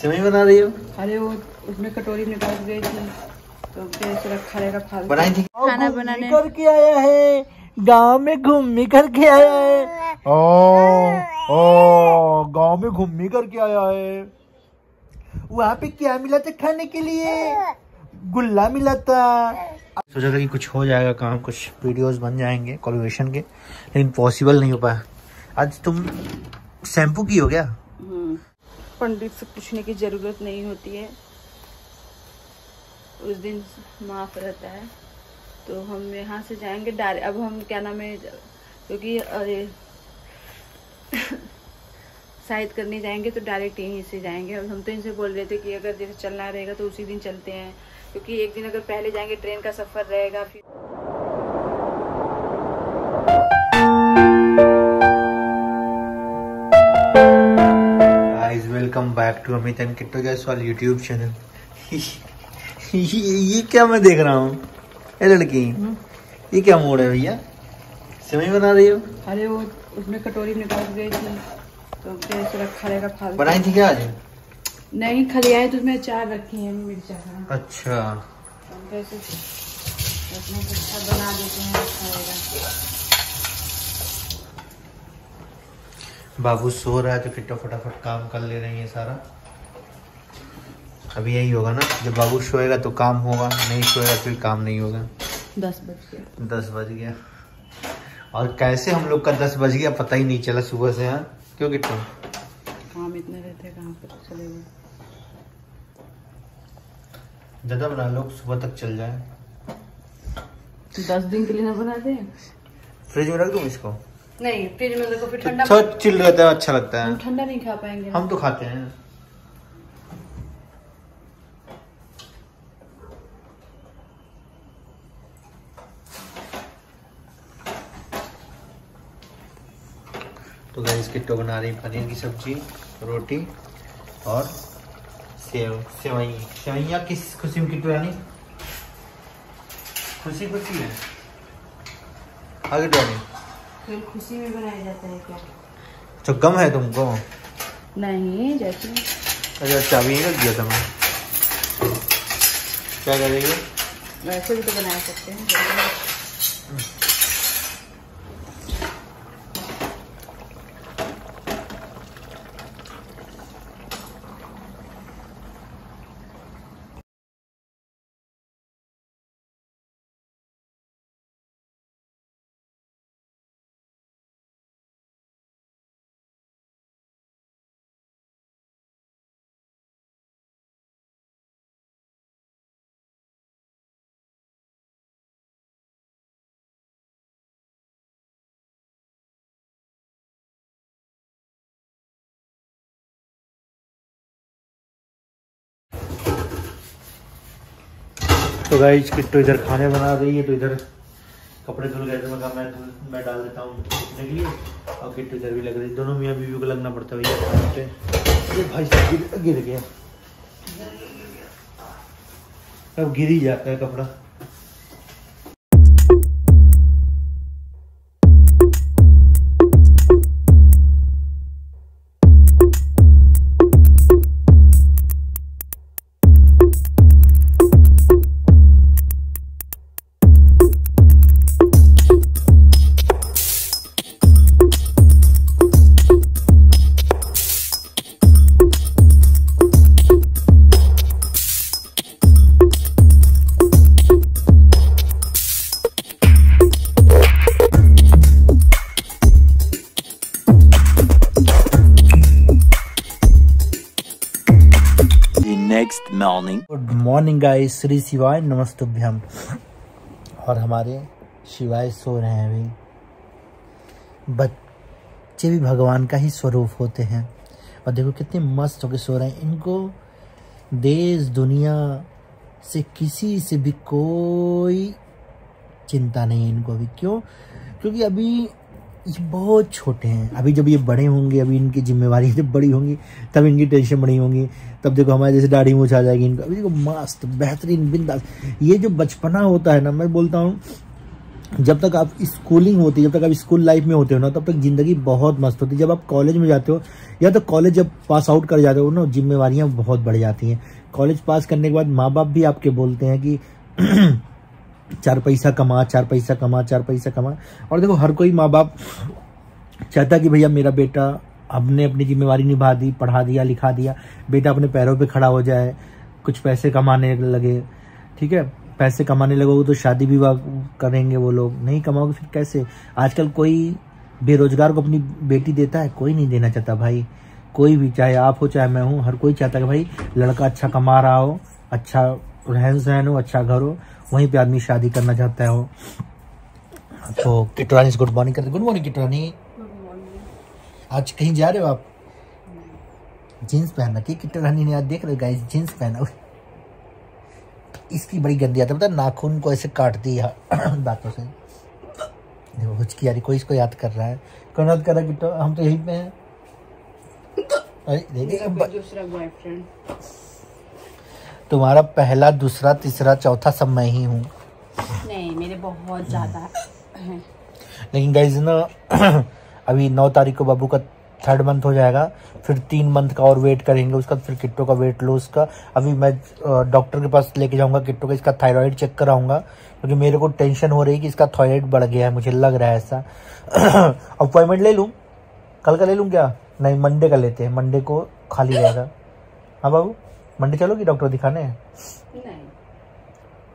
सिवई बना रही हो? अरे वो उसमें कटोरी में डाल गई थी। तो फिर रखा रहेगा फालतू। बनाई थी? खाना बनाने। करके आया है। गाँव में घूमी करके आया है। ओ ओ गाँव में घूमी करके आया है। वहाँ पे क्या मिला था खाने के लिए? गुल्ला मिला था। सोचा था कि कुछ हो जाएगा काम कुछ वीडियोस बन जाएँगे कोलिब्रेशन के लेकिन पॉसिबल नहीं हो पाया। आज तुम शैम्पू की हो हम्म, पंडित से पूछने की ज़रूरत नहीं होती है। उस दिन माफ़ रहता है। तो हम यहाँ से जाएँगे डायरेक्ट अब हम क्या नाम है, क्योंकि, अरे, शायद करने जाएँगे तो डायरेक्ट यहीं से जाएँगे। और हम तो इनसे बोल रहे थे कि अगर जैसे चलना रहेगा तो उसी दिन चलते हैं। क्योंकि एक दिन अगर पहले जाएँगे, ट्रेन का सफ़र रहेगा, फिर welcome back to Amit and Kitto Jaiswal YouTube channel ये, क्या मैं देख रहा हूँ? ये लड़की ये क्या मोड़ है भैया? सिवई बना रही हो? अरे वो उसमें कटोरी निकाल गई थी तो फिर रखा रहेगा फालतू बनाई थी क्या आज? नहीं खलियाए तो उसमें चार रखी है मिर्चा का अच्छा। तो अच्छा बना देते हैं अच्छा रहेगा बाबू सो रहा है तो किट्टो फटाफट काम कर ले रही है सारा। अभी यही होगा ना जब बाबू सोएगा तो काम होगा नहीं सोएगा फिर काम नहीं होगा। दस बज गया। दस बज गया। और कैसे हम लोग का दस बज गया पता ही नहीं चला सुबह से यहाँ क्यों किट्टो? काम इतने रहते कहाँ पता चलेगा ज़्यादा बना लो सुबह तक चल जाए। दस दिन के लिए ना बना दे। फ्रिज में रख दूँ इसको? नहीं फ्रिज में देखो फिर ठंडा थोड़ा चिल रहता है अच्छा लगता है। ठंडा नहीं खा पाएँगे। हम तो खाते हैं। तो गैस किट्टो बना रही पनीर की सब्ज़ी रोटी और सेव सेवई। सेवैया किस खुशी में किट्टो रानी खुशी खुशी है। आगे रानी फिर खुशी में बनाया जाता है क्या? तो कम है तुमको? नहीं जैसे। अच्छा चाबी रख दिया था मैं क्या करेंगे? वैसे भी तो बना सकते हैं तो गाइज़ किट्टो इधर खाने बना रही है तो इधर कपड़े धुल गए थे मैं मैं मैं डाल देता हूँ देखने के लिए। और किट्टो इधर भी लग रही दोनों मियाँ बीवी को लगना पड़ता है भैया खाने पे। भाई साहब गिर, गिर गया। अब गिर ही जाता है कपड़ा। Next morning. Good morning guys Shri शिवाय नमस्तुभ्यम और हमारे शिवाय सो रहे हैं अभी। बच्चे भी भगवान का ही स्वरूप होते हैं। और देखो कितने मस्त होके सो रहे हैं। इनको देश, दुनिया से किसी से भी कोई चिंता नहीं है इनको अभी। क्यों? क्योंकि अभी ये बहुत छोटे हैं। अभी जब ये बड़े होंगे, अभी इनकी जिम्मेवारी जब बड़ी होंगी, तब इनकी टेंशन बड़ी होंगी। तब देखो हमारे जैसे दाढ़ी मूछ आ जाएगी इनको। अभी देखो मस्त, बेहतरीन, बिंदास। ये जो बचपना होता है ना, मैं बोलता हूँ, जब तक आप स्कूलिंग होती है, जब तक आप स्कूल लाइफ में होते हो ना, तब तक ज़िंदगी बहुत मस्त होती है। जब आप कॉलेज में जाते हो, या तो कॉलेज जब पास आउट कर जाते हो ना, जिम्मेवारियाँ बहुत बढ़ जाती हैं। कॉलेज पास करने के बाद माँ बाप भी आपके बोलते हैं कि चार पैसा कमा, चार पैसा कमा, चार पैसा कमा। और देखो, हर कोई माँ बाप चाहता कि भैया मेरा बेटा हमने अपनी जिम्मेवारी निभा दी, पढ़ा दिया, लिखा दिया। बेटा अपने पैरों पे खड़ा हो जाए, कुछ पैसे कमाने लगे, ठीक है? पैसे कमाने लगोगे तो शादी विवाह करेंगे वो लोग। नहीं कमाओगे फिर कैसे? आजकल कोई बेरोजगार को अपनी बेटी देता है, कोई नहीं देना चाहता भाई। कोई भी, चाहे आप हो, चाहे मैं हूँ, हर कोई चाहता है भाई, लड़का अच्छा कमा रहा हो अच्छा रहन सहन हो अच्छा घर हो। वहीं पे आदमी शादी करना चाहता हो तो किटरानी से गुड मॉर्निंग करते गुड मॉर्निंग किटरानी। आज कहीं जा रहे हो आप? जीन्स पहन रखी किटरानी ने आज देख रहे गाइस जीन्स पहना हुआ इसकी बड़ी गंदी आदत पता है, नाखून को ऐसे काटती है। दांतों से। देखो हुचकी आ रही कोई इसको याद कर रहा है। कौन याद कर रहा है किट्टो हम तो यहीं पे हैं। अरे देखिए मेरा कोई दूसरा बॉयफ्रेंड तुम्हारा पहला दूसरा तीसरा चौथा सब मैं ही हूँ। नहीं मेरे बहुत ज़्यादा हैं। लेकिन गाइज़ ना अभी नौ तारीख को बाबू का थर्ड मंथ हो जाएगा। फिर तीन मंथ का और वेट करेंगे उसका फिर किट्टो का वेट लॉस का अभी मैं डॉक्टर के पास लेके जाऊँगा किट्टो का इसका थायराइड चेक कराऊँगा। क्योंकि तो मेरे को टेंशन हो रही है कि इसका थायराइड बढ़ गया है मुझे लग रहा है ऐसा। अपॉइंटमेंट ले लूँ? कल का ले लूँ क्या? नहीं मंडे का लेते हैं। मंडे को खाली रहेगा। हाँ बाबू? मंडे चलोगी डॉक्टर दिखाने? नहीं।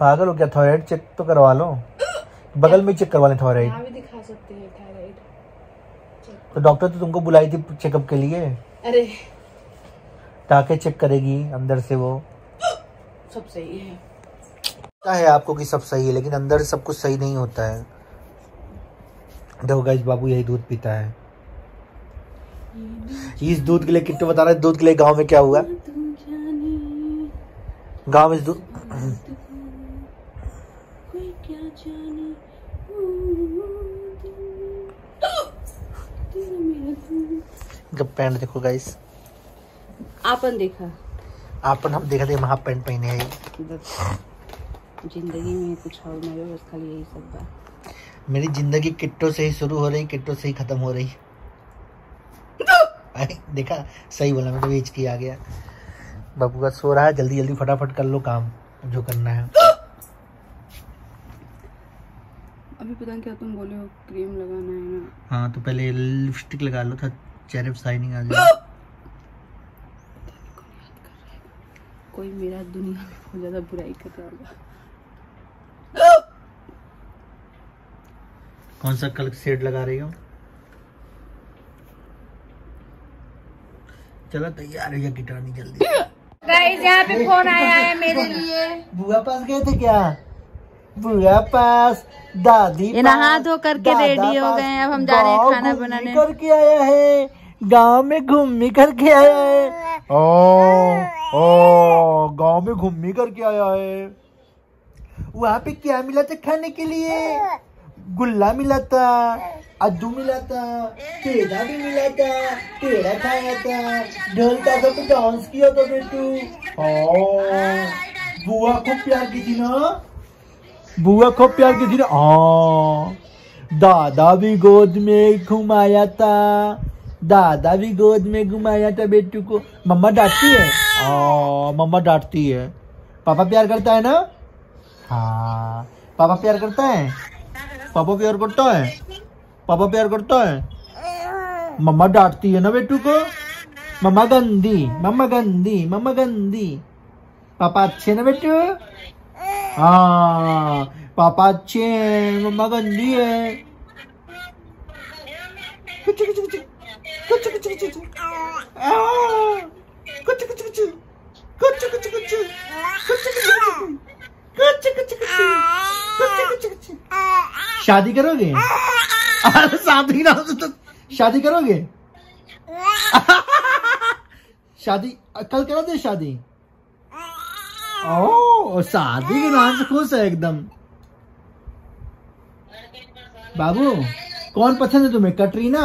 पागल हो क्या थायराइड चेक तो करवा लो। बगल में चेक करवा लें थायराइड दिखा सकते हैं थायराइड तो डॉक्टर तो तुमको बुलाई थी चेकअप के लिए? अरे। टाके चेक करेगी अंदर से वो। सब सही है। पता है आपको कि सब सही है लेकिन अंदर सब कुछ सही नहीं होता है। देखो गाइस बाबू यही दूध पीता है। इस दूध के लिए किट्टू बता रहा है दूध के लिए गाँव में क्या हुआ? गाँव इस तू पैंट देखो गाइस आपन देखा। आपन हम देखा थे हाफ़ पैंट पहने है। ज़िंदगी में कुछ और नहीं बस खाली यही सब बा मेरी ज़िंदगी किट्टो से ही शुरू हो रही किट्टो से ही खत्म हो रही। देखा सही बोला मैं तो बेच के आ गया। बाबू का सो रहा है जल्दी जल्दी फटाफट कर लो काम जो करना है। अभी पता क्या तुम बोले हो क्रीम लगाना है ना। हाँ तो पहले लिपस्टिक लगा लो था चेहरे पे शाइनिंग आ जाए कोई मेरा दुनिया में बहुत ज़्यादा बुराई कर रहा होगा। कौन सा कलर शेड लगा रही हो? चलो तैयार हो है गिटारनी जल्दी। गाइस यहाँ पे फ़ोन आया है मेरे लिए। बुआ पास गए थे क्या? बुआ पास दादी ये नहा धो करके रेडी हो गए हैं, अब हम जा रहे हैं खाना बनाने। करके आया है गाँव में घूमने करके आया है। ओ ओ गाँव में घूमने करके आया है। वहाँ पे क्या मिला था खाने के लिए? गुल्ला मिला था अद्दू मिला था पेड़ा भी मिला था पेड़ा खाया था ढोल ताज़ा पे डांस किया था बेटू बुआ खूब प्यार की थी ना बुआ खूब प्यार की थी ना दादा भी गोद में घुमाया था दादा भी गोद में घुमाया था बेटू को मम्मा डांटती है हाँ मम्मा डांटती है पापा प्यार करता है ना हाँ पापा प्यार करता है पापा प्यार करता है पापा प्यार करता है मम्मा डांटती है ना बेटू को मम्मा गंदी मम्मा गंदी मम्मा गंदी पापा अच्छे ना बेटू हाँ पापा अच्छे हैं मम्मा गंदी है कुछ कुछ कुछ कुछ कुछ कुछ कुछ कुछ कुछ कुछ कुछ कुछ कुछ शादी करोगे? अरे शादी ना हो तो शादी करोगे? शादी कल करा दे शादी। ओ शादी के नाम से खुश है एकदम। बाबू कौन पसंद है तुम्हें? कटरीना?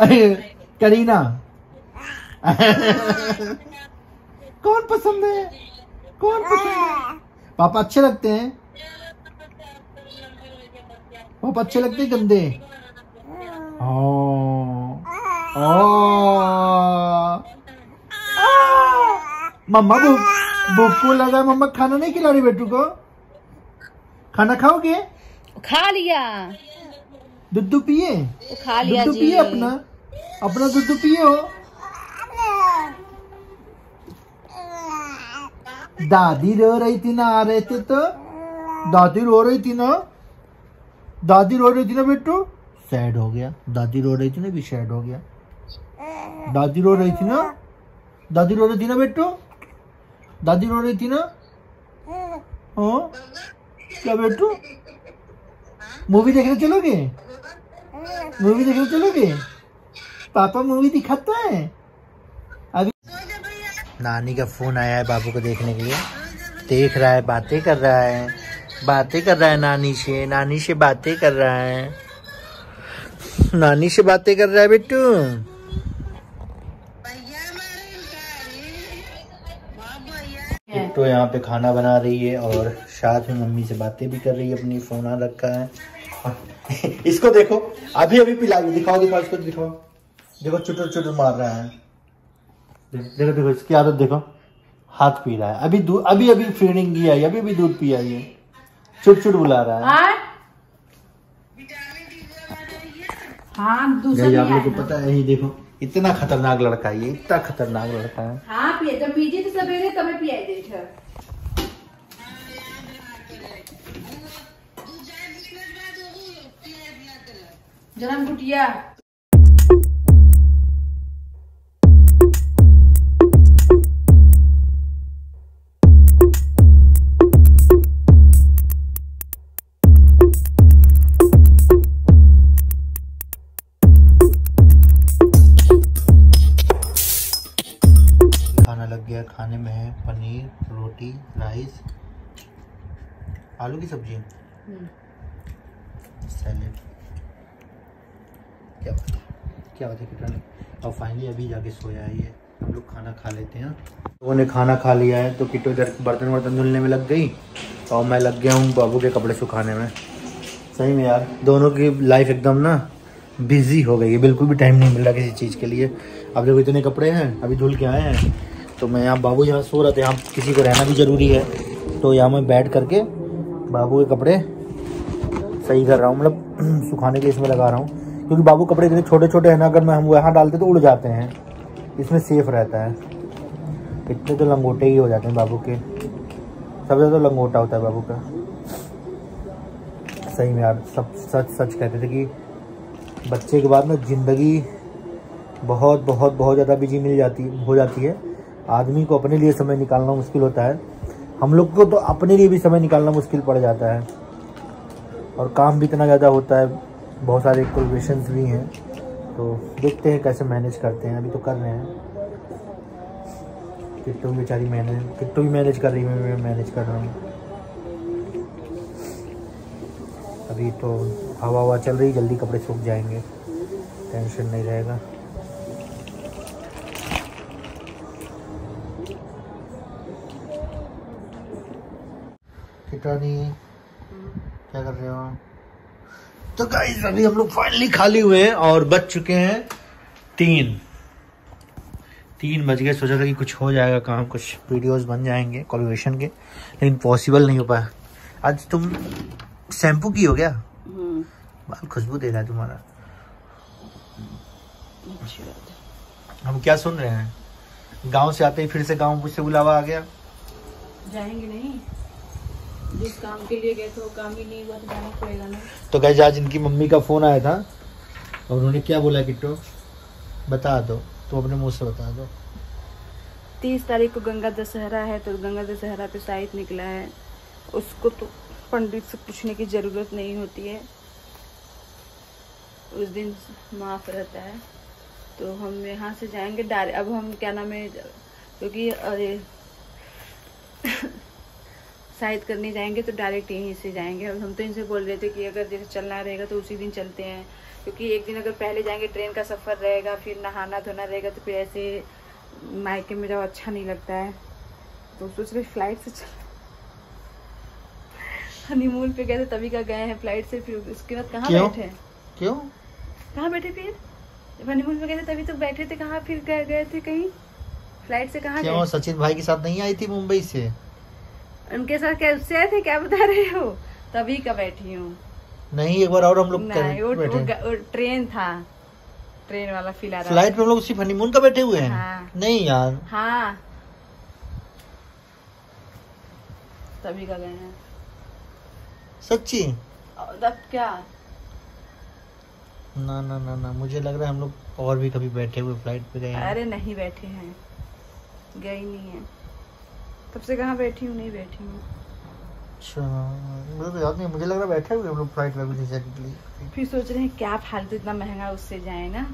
अरे करीना। कौन पसंद है? कौन पसंद है? पापा अच्छे लगते हैं? पापा अच्छे लगते हैं गंदे? ओ ओ मम्मा भूख भूख को लगा? मम्मा खाना नहीं खिला रही बेटू को? खाना खाओगे? खा लिया। दूध पिए? खा लिया दूध पिए अपना? अपना दूध पिए हो? दादी रो रही थी ना, आ रहे थे तो? दादी रो रही थी ना? दादी रो रही थी ना बेटू? सैड हो गया। दादी रो रही थी ना भी सैड हो गया। दादी रो रही थी ना? दादी रो रही थी ना बेटू? दादी रो रही थी ना? हाँ? क्या बेटू? मूवी देखने चलोगे? मूवी देखने चलोगे? पापा मूवी दिखाता है? नानी का फ़ोन आया है बाबू को देखने के लिए। देख रहा है, बातें कर रहा है। बातें कर रहा है नानी से नानी से बातें कर रहा है। नानी से बातें कर रहा है बिट्टू तो यहाँ पे खाना बना रही है और साथ में मम्मी से बातें भी कर रही है, अपनी फ़ोन आ रखा है। इसको देखो अभी अभी पिलाई दिखाओ दिखाओ, इसको दिखाओ। देखो चुटर चुटर मार रहा है। देखो देखो इसकी आदत देखो। हाथ पी रहा है। अभी अभी अभी फीडिंग की आई अभी अभी दूध पिया ये चुट चुट बुला रहा है। हाँ हाँ दूसरा आप लोग को पता है ये देखो इतना खतरनाक लड़का है ये इतना खतरनाक लड़का है। हाँ पिए जब पीजिए तो सवेरे तब पिया देख जन्म कुटिया। खाना में है पनीर रोटी राइस आलू की सब्ज़ी। सैलेड। क्या बात है क्या बात है कितना और फाइनली अभी जाके सोया है ये। हम लोग खाना खा लेते हैं। लोगों ने खाना खा लिया है तो किटो इधर बर्तन वर्तन धुलने में लग गई और मैं लग गया हूँ बाबू के कपड़े सुखाने में। सही में यार दोनों की लाइफ एकदम ना बिज़ी हो गई है। बिल्कुल भी टाइम नहीं मिल रहा किसी चीज़ के लिए। अब देखो इतने कपड़े हैं अभी धुल के आए हैं। तो मैं यहाँ बाबू यहाँ सो रहा था, यहाँ किसी को रहना भी ज़रूरी है। तो यहाँ मैं बैठ करके बाबू के कपड़े सही कर रहा हूँ मतलब सुखाने के इसमें लगा रहा हूँ। क्योंकि बाबू कपड़े इतने छोटे छोटे हैं ना, अगर मैं हम यहाँ डालते तो उड़ जाते हैं। इसमें सेफ़ रहता है। इतने तो लंगोटे ही हो जाते हैं बाबू के। सबसे ज़्यादा तो लंगोटा होता है बाबू का। सही में यार, सब सच सच कहते थे कि बच्चे के बाद ना ज़िंदगी बहुत बहुत बहुत ज़्यादा बिज़ी मिल जाती, हो जाती है। आदमी को अपने लिए समय निकालना मुश्किल होता है। हम लोग को तो अपने लिए भी समय निकालना मुश्किल पड़ जाता है। और काम भी इतना ज़्यादा होता है, बहुत सारे क्वेश्चंस भी हैं। तो देखते हैं कैसे मैनेज करते हैं, अभी तो कर रहे हैं। किट्टू भी बेचारी मैनेज किट्टू भी मैनेज कर रही है, मैं मैनेज कर रहा हूँ। अभी तो हवा हवा चल रही, जल्दी कपड़े सूख जाएँगे। टेंशन नहीं रहेगा। किटानी क्या कर रहे हो? तो गाइस अभी हम लोग फाइनली खाली हुए हैं और बज चुके हैं तीन। तीन बज गए सोचा था कि कुछ हो जाएगा काम कुछ वीडियोस बन जाएँगे कॉलोवेशन के लेकिन पॉसिबल नहीं हो पाया। आज तुम शैम्पू की हो गया बाल खुशबू दे रहा है तुम्हारा। हम क्या सुन रहे हैं? गाँव से आते ही फिर से गाँव से बुलावा आ गया। जाएँगे नहीं? जिस काम के लिए गए थे वो काम ही नहीं हुआ तो जाना पड़ेगा ना। तो आज इनकी मम्मी का फ़ोन आया था और उन्होंने क्या बोला किट्टो बता दो तो अपने मुँह से बता दो। तीस तारीख को गंगा दशहरा है तो गंगा दशहरा पे साहित्य निकला है। उसको तो पंडित से पूछने की ज़रूरत नहीं होती है। उस दिन माफ़ रहता है। तो हम यहाँ से जाएँगे डायरेक्ट अब हम क्या नाम है क्योंकि अरे शायद करने जाएँगे तो डायरेक्ट यहीं से जाएँगे। हम तो इनसे बोल रहे थे कि अगर जैसे चलना रहेगा तो उसी दिन चलते हैं। क्योंकि एक दिन अगर पहले जाएँगे ट्रेन का सफ़र रहेगा फिर नहाना धोना रहेगा तो फिर ऐसे मायके में जब अच्छा नहीं लगता है। तो सोच रहे फ़्लाइट से चल हनीमून पे गए थे तभी का गए हैं फ़्लाइट से फिर उसके बाद कहाँ बैठे? क्यों? कहाँ बैठे फिर? जब हनीमून पे गए थे तभी तो बैठे थे कहाँ फिर गए गए थे कहीं? फ़्लाइट से कहाँ सचिन भाई के साथ नहीं आई थी मुंबई से? उनके साथ क्या उससे आए थे? क्या बता रहे हो? तभी का बैठी हूँ। नहीं एक बार और हम लोग ट्रेन था। ट्रेन वाला फील आ रहा फ़्लाइट पे हम लोग सिर्फ़ हनीमून का बैठे हुए हैं। हाँ। नहीं यार। हाँ। तभी का गए हैं। सच्ची? अब क्या? ना ना ना ना मुझे लग रहा है हम लोग और भी कभी बैठे हुए फ़्लाइट पे गए अरे नहीं बैठे हैं। गई नहीं है। तब से कहाँ बैठी हूँ नहीं बैठी हूँ। अच्छा मुझे तो याद नहीं मुझे लग रहा बैठे हुए हम लोग फ़्लाइट जाने के लिए। फिर सोच रहे हैं क्या फालतू इतना महँगा उससे जाए ना?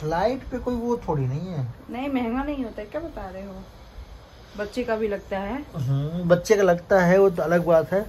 फ़्लाइट पे कोई वो थोड़ी नहीं है। नहीं महँगा नहीं होता है क्या बता रहे हो? बच्चे का भी लगता है। हम्म, बच्चे का लगता है वो तो अलग बात है।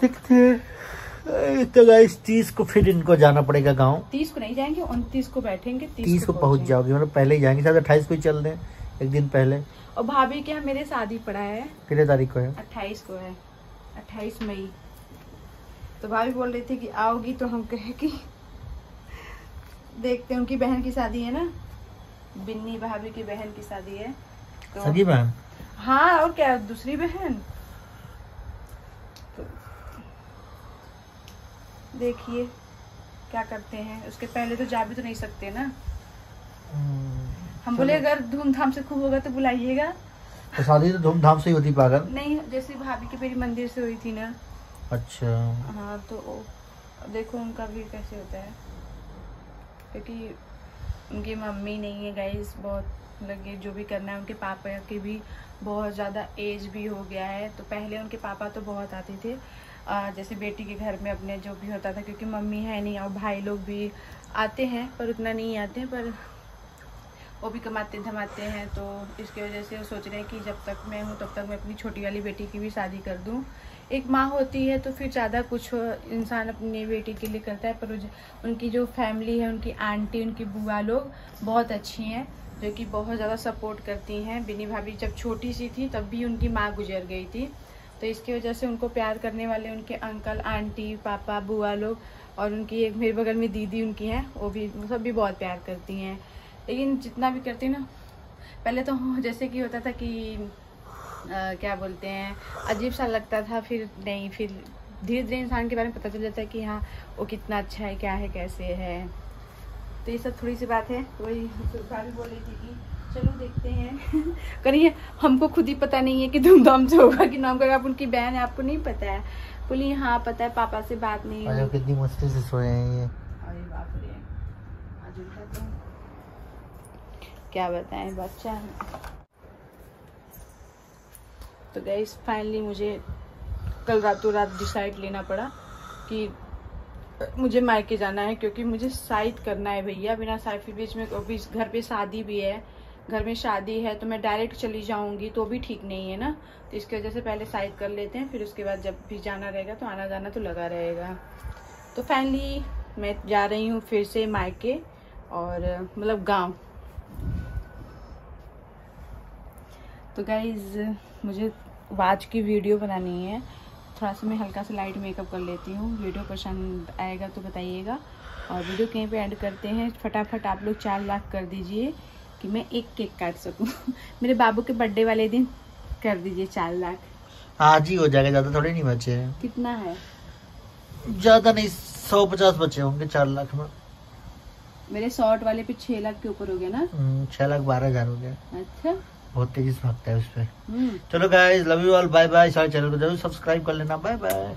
देखते हैं। तो गाइस तीस को फिर इनको जाना पड़ेगा गाँव। तीस को नहीं जाएँगे उनतीस को बैठेंगे तीस को पहुँच जाओगे मतलब पहले ही जाएँगे शायद अट्ठाईस को ही चल दें एक दिन पहले। और भाभी के यहाँ मेरे शादी पड़ा है। कितने तारीख को है? अट्ठाईस को है। अट्ठाईस मई। तो भाभी बोल रही थी कि आओगी तो हम कहे कि देखते हैं उनकी बहन की शादी है ना? बिन्नी भाभी की बहन की शादी है। तो सगी बहन? हाँ और क्या दूसरी बहन? तो देखिए क्या करते हैं। उसके पहले तो जा भी तो नहीं सकते ना। हम्म, हम बोले अगर धूमधाम से खूब होगा तो बुलाइएगा। तो शादी तो धूमधाम से ही होती पागल। नहीं जैसे भाभी की मेरी मंदिर से हुई थी ना। अच्छा। हाँ तो देखो उनका भी कैसे होता है। क्योंकि उनकी मम्मी नहीं है गाइस बहुत ये जो भी करना है उनके पापा की भी बहुत ज़्यादा एज भी हो गया है। तो पहले उनके पापा तो बहुत आते थे। आ, जैसे बेटी के घर में अपने जो भी होता था क्योंकि मम्मी है नहीं और भाई लोग भी आते हैं पर उतना नहीं आते पर वो भी कमाते धमाते हैं तो इसकी वजह से वो सोच रहे हैं कि जब तक मैं हूँ, तब तक मैं अपनी छोटी वाली बेटी की भी शादी कर दूँ। एक माँ होती है तो फिर ज़्यादा कुछ इंसान अपनी बेटी के लिए करता है, पर उनकी जो फैमिली है, उनकी आंटी, उनकी बुआ लोग बहुत अच्छी हैं, जो कि बहुत ज़्यादा सपोर्ट करती हैं। बिनी भाभी जब छोटी सी थी, तब भी उनकी माँ गुजर गई थी। तो इसकी वजह से उनको प्यार करने वाले उनके अंकल, आंटी, पापा, बुआ लोग और उनकी एक मेरे बगल में दीदी उनकी हैं, वो भी सब भी बहुत प्यार करती हैं। लेकिन जितना भी करती ना पहले तो जैसे कि होता था कि अ, क्या बोलते हैं अजीब सा लगता था फिर नहीं फिर धीरे धीरे इंसान के बारे में पता चल जाता है कि हाँ वो कितना अच्छा है क्या है कैसे है। तो ये सब थोड़ी सी बात है वही भाभी बोल रही थी कि चलो देखते हैं। करिए हमको खुद ही पता नहीं है कि धूमधाम से होगा कि नाम का आप उनकी बहन है आपको नहीं पता है। बोली हाँ पता है पापा से बात नहीं कितनी मुश्किल से सोए हैं ये अरे बाप रे आज उठा तो क्या बताएँ, बच्चा है। तो गैस फाइनली मुझे कल रातों रात डिसाइड लेना पड़ा कि मुझे मायके जाना है, क्योंकि मुझे साइड करना है भैया। बिना साइड फिर बीच में अभी घर पे शादी भी है, घर में शादी है तो मैं डायरेक्ट चली जाऊँगी तो भी ठीक नहीं है ना। तो इसकी वजह से पहले साइड कर लेते हैं, फिर उसके बाद जब भी जाना रहेगा तो आना जाना तो लगा रहेगा। तो फाइनली मैं जा रही हूँ फिर से मायके, और मतलब गाँव। तो गाइज़ मुझे आज की वीडियो बनानी है। थोड़ा सा मैं हल्का सा लाइट मेकअप कर लेती हूँ। वीडियो पसंद आएगा तो बताइएगा। और वीडियो कहीं पे एंड करते हैं। फटाफट आप लोग चार लाख कर दीजिए कि मैं एक केक काट सकूँ। मेरे बाबू के बर्थडे वाले दिन कर दीजिए चार लाख। आज ही हो जाएगा। ज़्यादा थोड़े नहीं बचे। हैं कितना है? ज़्यादा नहीं सौ पचास बचे होंगे चार लाख में। मेरे शॉर्ट वाले पे छह लाख के ऊपर हो गया ना? हम्म, छह लाख बारह हज़ार हो गया। अच्छा। बहुत तेज़ी से भागता है उस पर हम्म। चलो guys love you all bye bye सारे चैनल को ज़रूर सब्सक्राइब कर लेना। Bye bye